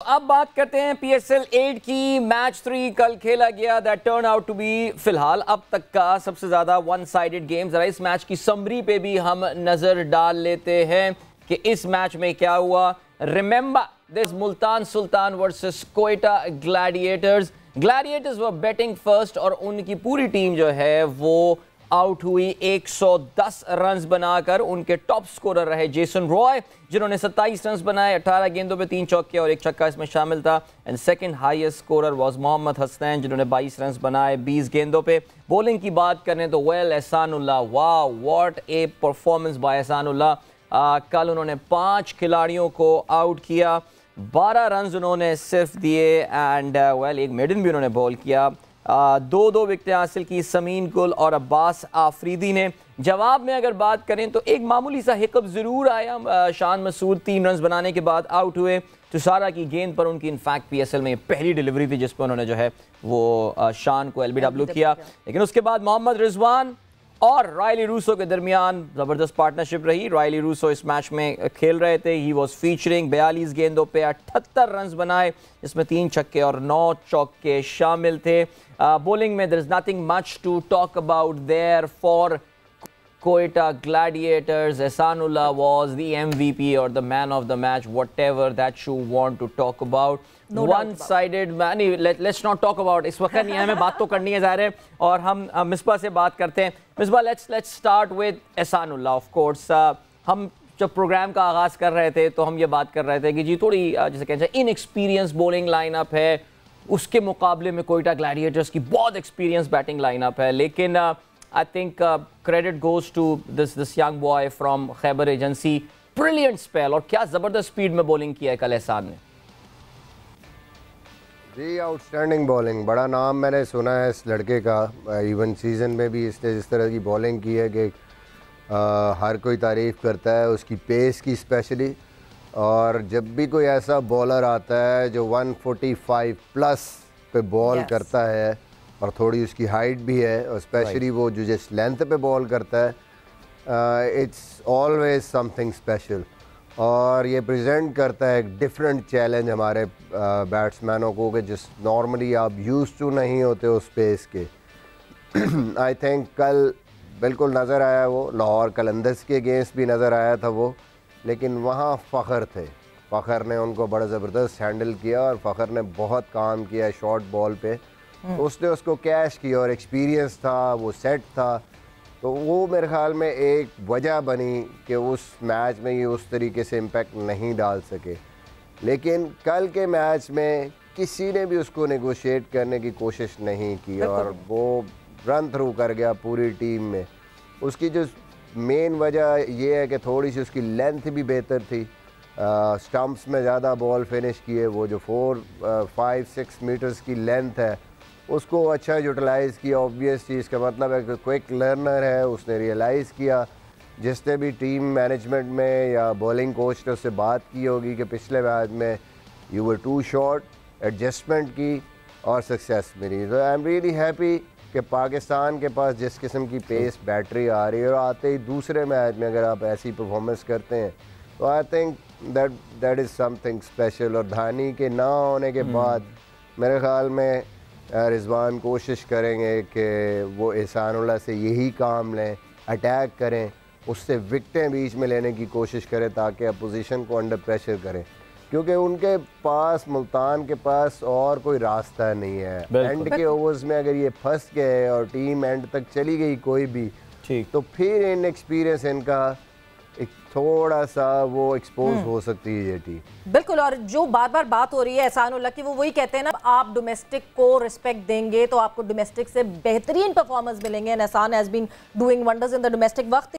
अब बात करते हैं पीएसएल 8 की मैच थ्री कल खेला गया that turn out to be फ़िलहाल अब तक का सबसे ज़्यादा वन साइडेड गेम जरा इस मैच की समरी पे भी हम नज़र डाल लेते हैं कि इस मैच में क्या हुआ। Remember this Multan Sultan versus Quetta Gladiators Gladiators were batting first और उनकी पूरी टीम जो है वो आउट हुई। 110 रन्स बनाकर उनके टॉप स्कोरर रहे जेसन रॉय, जिन्होंने 27 रन्स बनाए 18 गेंदों पे तीन चौके और एक छक्का इसमें शामिल था। And second highest scorer was Mohammad Hasnain जिन्होंने 22 रन्स बनाए 20 गेंदों पे। बॉलिंग की बात करें तो वेल एहसानुल्लाह वाह what a performance by Ehsanullah. कल उन्होंने पाँच खिलाड़ियों को आउट किया। बारह रन उन्होंने सिर्फ़ दिए एंड वेल एक मेडन भी उन्होंने बॉल किया। दो दो विकटें हासिल की समीन गुल और अब्बास आफरीदी ने। जवाब में अगर बात करें तो एक मामूली सा हिकअप ज़रूर आया शान मसूद तीन रन बनाने के बाद आउट हुए। तुसारा की गेंद पर उनकी इनफैक्ट पीएसएल में पहली डिलीवरी थी जिस पर उन्होंने जो है वो शान को एलबीडब्ल्यू किया। लेकिन उसके बाद मोहम्मद रिजवान और रॉयली रूसो के दरमियान ज़बरदस्त पार्टनरशिप रही। रॉयली रूसो इस मैच में खेल रहे थे। ही वॉज़ फीचरिंग बयालीस गेंदों पे अठहत्तर रन बनाए इसमें तीन छक्के और नौ चौके शामिल थे। बॉलिंग में there is nothing much to talk about there for Quetta Gladiators, Ehsanullah was the MVP or the man of the match, whatever that you want to talk about. No One-sided man, let, let's not talk about इस वक्त नहीं है हमें बात तो करनी है ज़ाहिर है और हम मिसबा से बात करते हैं Misbah let's let's start with Ehsanullah of course हम जब प्रोग्राम का आगाज़ कर रहे थे तो हम ये बात कर रहे थे कि जी थोड़ी जैसे कहते हैं इन एक्सपीरियंस बॉलिंग लाइनअप है उसके मुकाबले में कोयटा ग्लैडिएटर्स की बहुत एक्सपीरियंस बैटिंग लाइनअप है लेकिन uh, I think uh, credit goes to this this young boy from Khyber Agency. Brilliant spell और क्या ज़बरदस्त स्पीड में बॉलिंग किया है कल एहसान ने जी आउटस्टैंडिंग बॉलिंग बड़ा नाम मैंने सुना है इस लड़के का इवन सीज़न में भी इसने जिस तरह की बॉलिंग की है कि हर कोई तारीफ़ करता है उसकी पेस की स्पेशली और जब भी कोई ऐसा बॉलर आता है जो 145 प्लस पे बॉल yes. करता है और थोड़ी उसकी हाइट भी है और स्पेशली वो जो जिस लेंथ पे बॉल करता है इट्स ऑलवेज समथिंग स्पेशल और ये प्रेजेंट करता है एक डिफरेंट चैलेंज हमारे बैट्समैनों uh, को कि जिस नॉर्मली आप यूज़ टू नहीं होते उस स्पेस के। आई थिंक कल बिल्कुल नज़र आया वो लाहौर कलंदस के अगेंस्ट भी नज़र आया था वो लेकिन वहाँ फ़खर थे। फ़खर ने उनको बड़ा ज़बरदस्त हैंडल किया और फ़खर ने बहुत काम किया शॉर्ट बॉल पे। तो उसने उसको कैश किया और एक्सपीरियंस था वो सेट था। तो वो मेरे ख्याल में एक वजह बनी कि उस मैच में ये उस तरीके से इम्पेक्ट नहीं डाल सके। लेकिन कल के मैच में किसी ने भी उसको नेगोशिएट करने की कोशिश नहीं की और वो रन थ्रू कर गया पूरी टीम में। उसकी जो मेन वजह ये है कि थोड़ी सी उसकी लेंथ भी बेहतर थी। स्टम्प्स में ज़्यादा बॉल फिनिश किए वो जो फोर फाइव सिक्स मीटर्स की लेंथ है उसको अच्छा यूटिलाइज़ किया ऑब्वियस चीज़ का मतलब है कि क्विक लर्नर है उसने रियलाइज़ किया जिसने भी टीम मैनेजमेंट में या बॉलिंग कोच ने उससे बात की होगी कि पिछले मैच में you were too short adjustment की और सक्सेस मिली तो आई एम रियली हैप्पी कि पाकिस्तान के पास जिस किस्म की पेस बैटरी आ रही है और आते ही दूसरे मैच में अगर आप ऐसी परफॉर्मेंस करते हैं तो I think that that is something special और धानी के ना होने के hmm. बाद मेरे ख्याल में रिजवान कोशिश करेंगे कि वो एहसानुल्ला से यही काम लें अटैक करें उससे विकटें बीच में लेने की कोशिश करें ताकि अपोजिशन को अंडर प्रेशर करें। क्योंकि उनके पास मुल्तान के पास और कोई रास्ता नहीं है। एंड के ओवर्स में अगर ये फंस गए और टीम एंड तक चली गई कोई भी तो फिर इन एक्सपीरियंस इनका एक थोड़ा सा वो एक्सपोज हम्म। हो सकती है ये टीम बिल्कुल और जो बार बार बात हो रही है एहसान उल्ला की वो वही कहते हैं ना आप डोमेस्टिक को रिस्पेक्ट देंगे तो आपको डोमेस्टिक से बेहतरीन परफॉर्मेंस मिलेंगे Ehsan has been doing wonders in the domestic वक्त